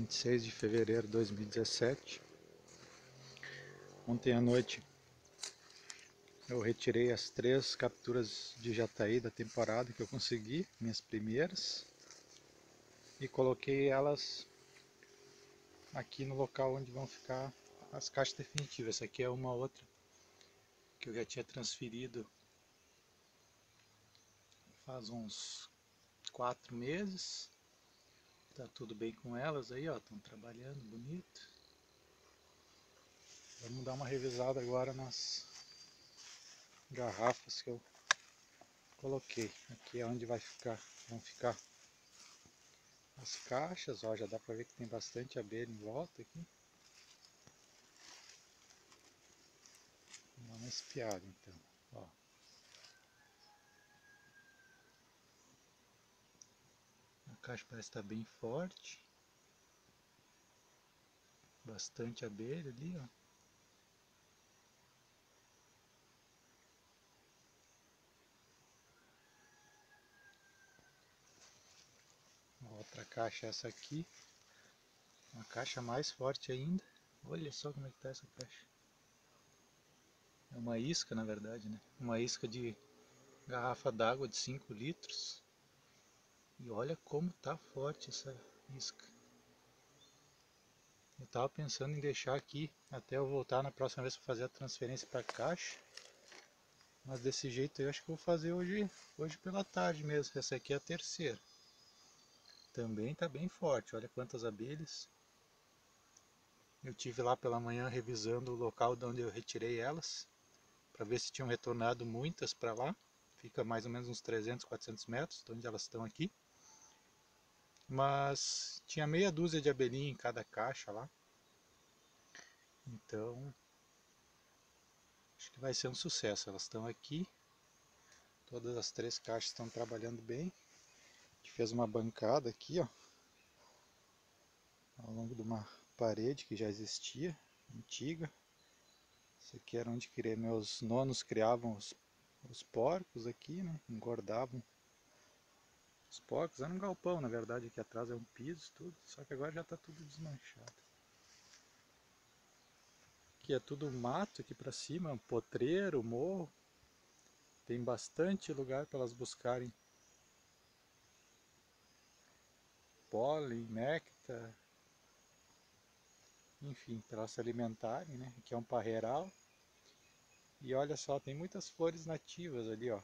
26 de fevereiro de 2017. Ontem à noite eu retirei as três capturas de jataí da temporada que eu consegui, minhas primeiras, e coloquei elas aqui no local onde vão ficar as caixas definitivas. Essa aqui é uma outra que eu já tinha transferido faz uns quatro meses Tá tudo bem com elas aí, ó, estão trabalhando bonito. Vamos dar uma revisada agora nas garrafas que eu coloquei. Aqui é onde vai ficar, vão ficar as caixas, ó, já dá pra ver que tem bastante abelha em volta aqui. Vamos dar uma espiada então, ó. Caixa parece estar bem forte. Bastante abelha ali, ó. Outra caixa essa aqui. Uma caixa mais forte ainda. Olha só como é que tá essa caixa. É uma isca na verdade, né? Uma isca de garrafa d'água de 5 litros. E olha como tá forte essa isca. Eu tava pensando em deixar aqui até eu voltar na próxima vez para fazer a transferência para caixa. Mas desse jeito eu acho que vou fazer hoje, hoje pela tarde mesmo. Essa aqui é a terceira. Também tá bem forte, olha quantas abelhas. Eu tive lá pela manhã revisando o local de onde eu retirei elas, para ver se tinham retornado muitas para lá. Fica mais ou menos uns 300, 400 metros de onde elas estão aqui mas tinha meia dúzia de abelhinha em cada caixa lá. Então, acho que vai ser um sucesso. Elas estão aqui, todas as três caixas estão trabalhando bem. A gente fez uma bancada aqui, ó, ao longo de uma parede que já existia, antiga. Isso aqui era onde meus nonos criavam os, os porcos aqui, né? Engordavam os porcos era um galpão, na verdade, aqui atrás é um piso, tudo, só que agora já está tudo desmanchado. Aqui é tudo mato aqui para cima, um potreiro, morro. Tem bastante lugar para elas buscarem pólen, néctar, enfim, para elas se alimentarem, né? Aqui é um parreiral. E olha só, tem muitas flores nativas ali, ó.